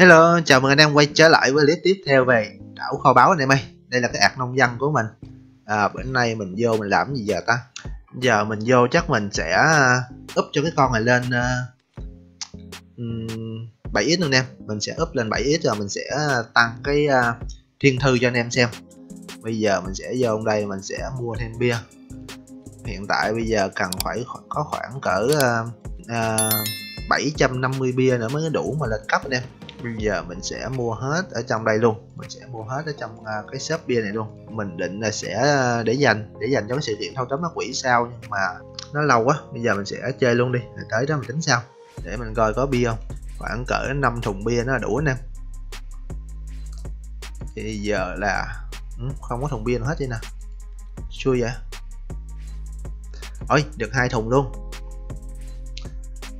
Hello, chào mừng anh em quay trở lại với clip tiếp theo về đảo kho báu anh em ơi. Đây là cái ạc nông dân của mình. À, Bữa nay mình vô mình làm gì giờ ta? Giờ mình vô chắc mình sẽ úp up cho cái con này lên à, uh, 7x luôn em. Mình sẽ up lên 7x rồi mình sẽ à, tăng cái uh, thiên thư cho anh em xem. Bây giờ mình sẽ vô đây mình sẽ mua thêm bia. Hiện tại bây giờ cần phải có khoảng cỡ uh, uh, 750 bia nữa mới đủ mà lên cấp anh em bây giờ mình sẽ mua hết ở trong đây luôn. Mình sẽ mua hết ở trong uh, cái shop bia này luôn. Mình định là sẽ à, để dành để dành cho cái sự kiện thâu tóm ma quỷ sau nhưng mà nó lâu quá. Bây giờ mình sẽ chơi luôn đi rồi tới đó mình tính sau. Để mình coi có bia không. Khoảng cỡ 5 thùng bia nó là đủ anh em thì giờ là ừ, không có thùng bia nào hết vậy nè. Xui vậy. Ôi được hai thùng luôn.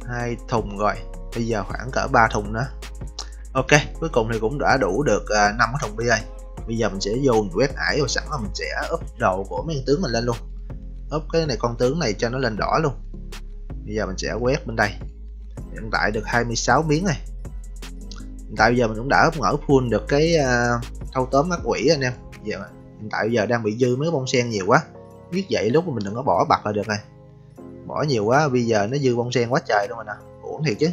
Hai thùng rồi. Bây giờ khoảng cỡ 3 thùng nữa ok cuối cùng thì cũng đã đủ được à, uh, 5 cái thùng bia rồi. Bây giờ mình sẽ vô mình quét ải và sẵn là mình sẽ úp đầu của mấy con tướng mình lên luôn. Úp cái này con tướng này cho nó lên đỏ luôn. Bây giờ mình sẽ quét bên đây. Hiện tại được 26 miếng này hiện tại bây giờ mình cũng đã mở full được cái uh, thâu tóm mắt quỷ anh em. Giờ hiện tại bây giờ đang bị dư mấy bông sen nhiều quá. Biết vậy lúc mà mình đừng có bỏ bật là được này bỏ nhiều quá bây giờ nó dư bông sen quá trời luôn rồi nè. Uổng thiệt chứ.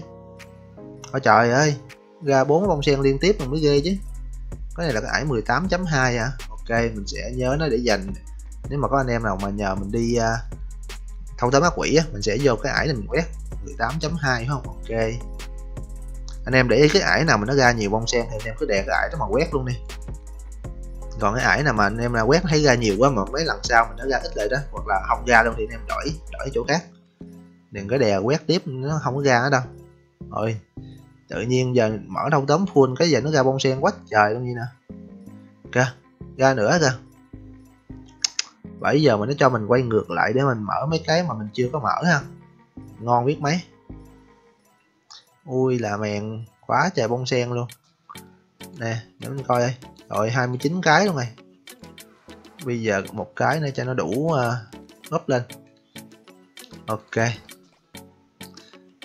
Ôi trời ơi ra bốn bông sen liên tiếp mình mới ghê chứ. Cái này là cái ải 18.2 hả à. ok mình sẽ nhớ nó để dành. Nếu mà có anh em nào mà nhờ mình đi uh, thâu tóm ác quỷ á mình sẽ vô cái ải này mình quét. 18.2 không? Ok. Anh em để ý cái ải nào mà nó ra nhiều bông sen thì anh em cứ đè cái ải đó mà quét luôn đi. Còn cái ải nào mà anh em nào quét thấy ra nhiều quá mà mấy lần sau mình nó ra ít lại đó hoặc là không ra luôn thì anh em đổi đổi chỗ khác. Đừng có đè quét tiếp nó không có ra nữa đâu. Rồi tự nhiên giờ mở thông tấm full cái giờ nó ra bông sen quá trời luôn như nè. Kìa ra nữa kìa. 7 giờ mà nó cho mình quay ngược lại để mình mở mấy cái mà mình chưa có mở ha. Ngon biết mấy. Ui là mèn quá trời bông sen luôn. Nè để mình coi đây. Rồi 29 cái luôn này. Bây giờ một cái nữa cho nó đủ ờ, uh, gấp lên. Ok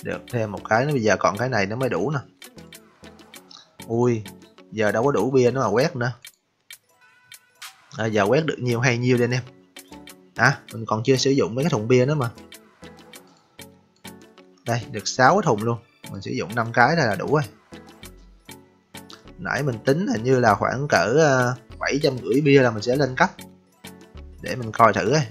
được thêm một cái nữa bây giờ còn cái này nó mới đủ nè. Ui giờ đâu có đủ bia nó mà quét nữa. À, giờ quét được nhiều hay nhiêu đây anh em? À mình còn chưa sử dụng mấy cái thùng bia nữa mà. Đây được 6 cái thùng luôn. Mình sử dụng 5 cái là đủ rồi. Nãy mình tính hình như là khoảng cỡ à, bảy trăm rưỡi bia là mình sẽ lên cấp. Để mình coi thử ấy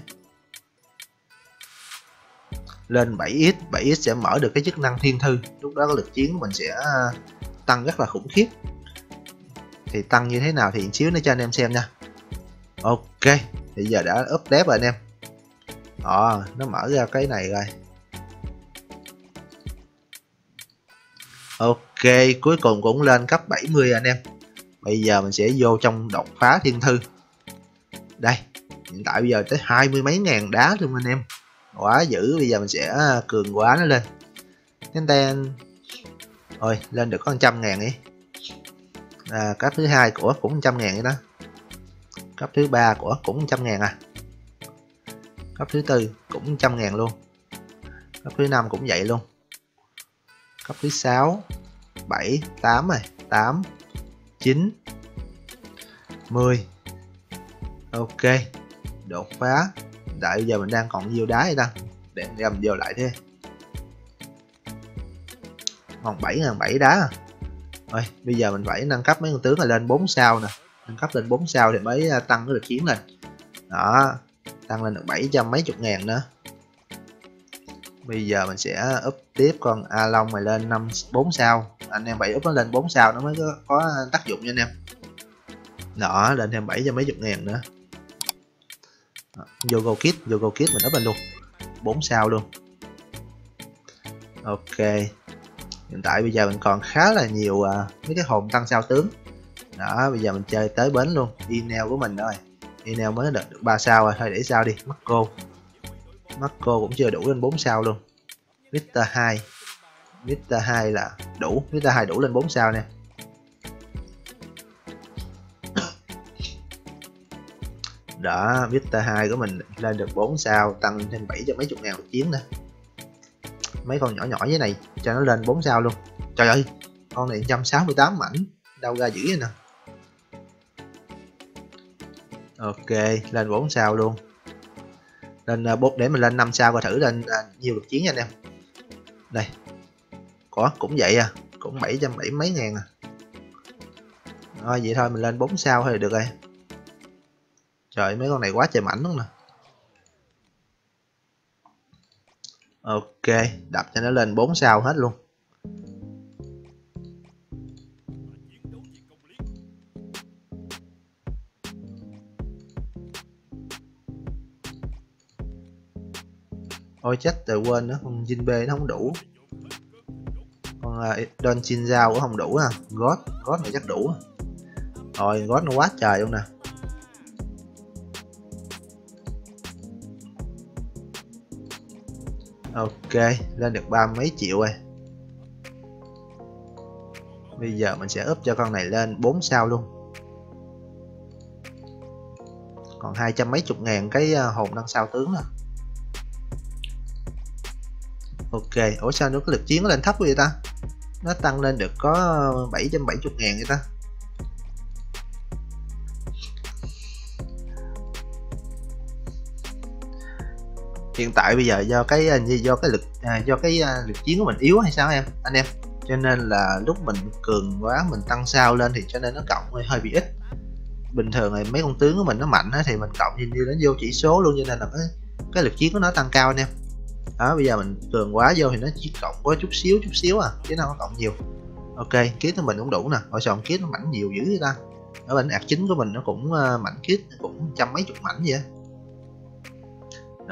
lên 7x 7x sẽ mở được cái chức năng thiên thư. Lúc đó cái lực chiến của mình sẽ ờ, tăng rất là khủng khiếp. Thì tăng như thế nào thì xíu nữa cho anh em xem nha. Ok bây giờ đã update rồi anh em. À, nó mở ra cái này rồi. Ok cuối cùng cũng lên cấp 70 anh em. Bây giờ mình sẽ vô trong đột phá thiên thư. Đây hiện tại bây giờ tới hai mươi mấy ngàn đá luôn anh em quá dữ bây giờ mình sẽ à, cường quá nó lên. Ten ten. Rồi lên được có trăm ngàn đi. À, cấp thứ hai của cũng trăm ngàn vậy đó. Cấp thứ ba của cũng trăm ngàn à. Cấp thứ tư cũng trăm ngàn luôn. Cấp thứ năm cũng vậy luôn. Cấp thứ sáu bảy tám này. Tám chín mười. Ok đột phá tại bây giờ mình đang còn nhiều đá vậy ta? Để mình gầm vô lại thế. Còn bảy ngàn bảy đá à. rồi bây giờ mình phải nâng cấp mấy con tướng là lên 4 sao nè. Nâng cấp lên 4 sao thì mới à, tăng cái lực chiến lên. Đó tăng lên được 700 mấy chục ngàn nữa. Bây giờ mình sẽ up tiếp con A Long này lên 5 4 sao. Anh em phải up nó lên 4 sao nó mới có, có tác dụng nha anh em. Đó lên thêm 700 mấy chục ngàn nữa. Đó, go kit vô kit mình up lên luôn. 4 sao luôn. Ok. Hiện tại bây giờ mình còn khá là nhiều uh, mấy cái hồn tăng sao tướng. Đó bây giờ mình chơi tới bến luôn. Email của mình rồi email mới được, được 3 sao rồi thôi để sao đi. Marco Marco cũng chưa đủ lên 4 sao luôn. Victor 2 Victor 2 là đủ. Victor 2 đủ lên 4 sao nè. Đó Vista 2 của mình lên được 4 sao, tăng thêm 7 cho mấy chục ngàn một chiến nè. Mấy con nhỏ nhỏ như này, cho nó lên 4 sao luôn. Trời ơi, con này 168 mảnh, đau ra dữ vậy nè. Ok, lên 4 sao luôn. Lên à, bốt để mình lên 5 sao và thử lên à, nhiều được chiến nha anh em. Đây, có, cũng vậy à cũng 770 mấy ngàn à. Thôi vậy thôi, mình lên 4 sao thôi được rồi trời mấy con này quá trời mảnh luôn nè. Ok đập cho nó lên 4 sao hết luôn. Ôi chết rồi quên nữa con Jinbe nó không đủ. Con uh, Don Chinzao cũng không đủ à God God này chắc đủ. Rồi God nó quá trời luôn nè. Ok, lên được ba mấy triệu rồi. Bây giờ mình sẽ úp cho con này lên 4 sao luôn. Còn hai trăm mấy chục ngàn cái ờ, hồn đăng sao tướng nè. ok, ủa sao nó có lực chiến nó lên thấp vậy ta? Nó tăng lên được có 770 ngàn vậy ta? Hiện tại bây giờ do cái à, do cái lực à, do cái à, lực chiến của mình yếu hay sao em anh em? Cho nên là lúc mình cường quá mình tăng sao lên thì cho nên nó cộng hơi, hơi bị ít. Bình thường thì mấy con tướng của mình nó mạnh thì mình cộng nhìn như đến vô chỉ số luôn cho nên là cái cái lực chiến của nó tăng cao anh em. Đó bây giờ mình cường quá vô thì nó chỉ cộng có chút xíu chút xíu à chứ nó không cộng nhiều. Ok kit của mình cũng đủ nè. Ở sòn kit nó mảnh nhiều dữ vậy ta? Ở bên ạc chính của mình nó cũng uh, mảnh kit cũng trăm mấy chục mảnh vậy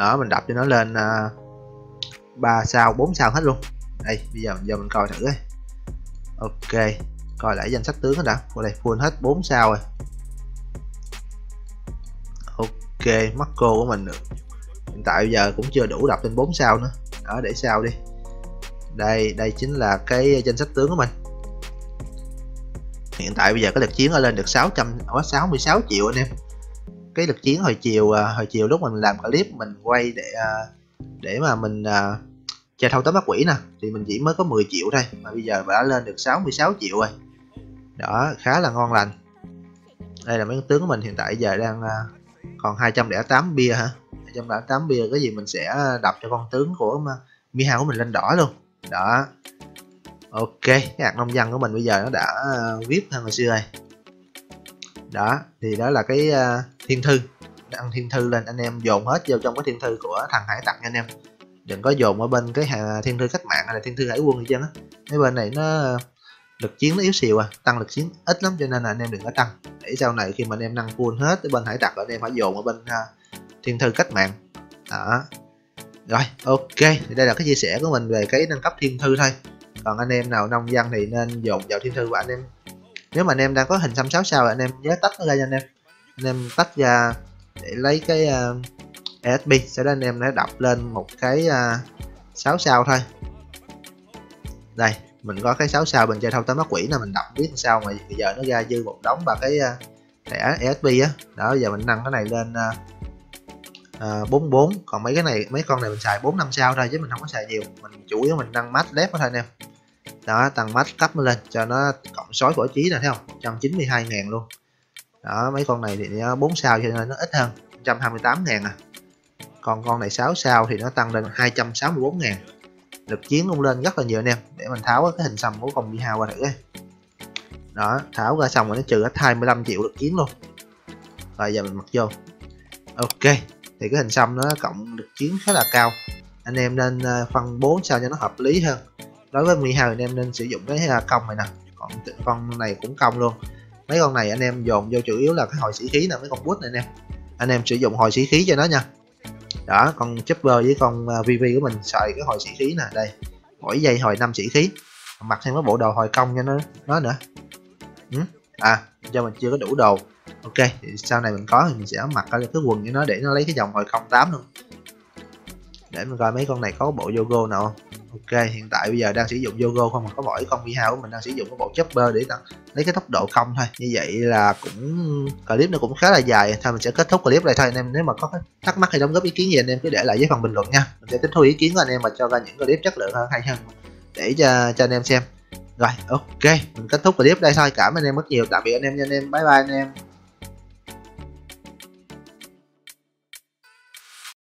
đó mình đập cho nó lên à, uh, 3 sao 4 sao hết luôn. Đây bây giờ mình giờ mình coi thử đây. Ok coi lại danh sách tướng đó đã. Qua đây full hết 4 sao rồi. Ok Marco của mình được. Hiện tại bây giờ cũng chưa đủ đập lên 4 sao nữa. Đó để sao đi. Đây đây chính là cái danh sách tướng của mình. Hiện tại bây giờ cái lực chiến ở lên được 600 có 66 triệu anh em cái lực chiến hồi chiều à, hồi chiều lúc mình làm clip mình quay để à, để mà mình à, uh, chơi thâu tóm bắt quỷ nè thì mình chỉ mới có 10 triệu thôi mà bây giờ đã lên được 66 triệu rồi. Đó khá là ngon lành. Đây là mấy tướng của mình hiện tại giờ đang uh, còn 208 bia hả? 208 bia cái gì mình sẽ đập cho con tướng của Mihao của mình lên đỏ luôn. Đó. Ok cái hạt nông dân của mình bây giờ nó đã vip viết hơn hồi xưa rồi đó thì đó là cái uh, thiên thư. Đăng thiên thư lên anh em dồn hết vô trong cái thiên thư của thằng hải tặc nha anh em. Đừng có dồn ở bên cái à, thiên thư cách mạng hay là thiên thư hải quân gì chân á. Mấy bên này nó ờ, lực chiến nó yếu xìu à tăng lực chiến ít lắm cho nên là anh em đừng có tăng. Để sau này khi mà anh em nâng full hết tới bên hải tặc anh em phải dồn ở bên uh, thiên thư cách mạng. Đó. Rồi ok thì đây là cái chia sẻ của mình về cái nâng cấp thiên thư thôi. Còn anh em nào nông dân thì nên dồn vào thiên thư của anh em nếu mà anh em đang có hình xăm 6 sao anh em nhớ tách nó ra cho anh em. Anh em tách ra để lấy cái à, uh, ESP sau đó anh em sẽ đập lên một cái à, uh, 6 sao thôi. Đây mình có cái 6 sao mình chơi thâu tóm mắt quỷ là mình đập biết sao mà bây giờ nó ra dư một đống và cái uh, thẻ ESP á. Đó giờ mình nâng cái này lên uh, uh, 44 còn mấy cái này mấy con này mình xài 4 năm sao thôi chứ mình không có xài nhiều. Mình chủ yếu mình nâng mắt lép thôi anh em đó, tăng mắt cấp lên cho nó cộng sói của trí nè, thấy không? 192 ngàn luôn. Đó, mấy con này thì nó 4 sao cho nên nó ít hơn 128 ngàn à. Còn con này 6 sao thì nó tăng lên 264 ngàn. Lực chiến cũng lên rất là nhiều anh em, để mình tháo cái hình xăm của con Bihao qua thử ấy. đó, tháo ra xong rồi nó trừ hết 25 triệu lực chiến luôn. Rồi, giờ mình mặc vô. Ok, thì cái hình xăm nó cộng lực chiến khá là cao. Anh em nên ờ, phân bố sao cho nó hợp lý hơn đối với 12 anh em nên sử dụng cái công này nè. Còn con này cũng công luôn. Mấy con này anh em dồn vô chủ yếu là cái hồi sĩ khí nè, mấy con bút này anh em. Anh em sử dụng hồi sĩ khí cho nó nha. Đó, con chopper với con à, vv của mình xài cái hồi sĩ khí nè, đây. Mỗi giây hồi năm sĩ khí. Mặc thêm cái bộ đồ hồi công cho nó nó nữa. Ừ? à do mình chưa có đủ đồ. Ok, thì sau này mình có thì mình sẽ mặc cái quần cho nó để nó lấy cái dòng hồi công 8 luôn. Để mình coi mấy con này có bộ yoga nào không? Ok, hiện tại bây giờ đang sử dụng Yogo không? Mà có mỗi con mi của mình đang sử dụng cái bộ chopper để tăng lấy cái tốc độ công thôi. Như vậy là cũng clip nó cũng khá là dài. Thôi mình sẽ kết thúc clip này thôi anh em. Nếu mà có thắc mắc hay đóng góp ý kiến gì anh em cứ để lại dưới phần bình luận nha. Mình sẽ tiếp thu ý kiến của anh em và cho ra những clip chất lượng hơn, hay hơn để cho cho anh em xem. Rồi, ok. Mình kết thúc clip đây thôi. Cảm ơn anh em rất nhiều. Tạm biệt anh em nha anh em. Bye bye anh em.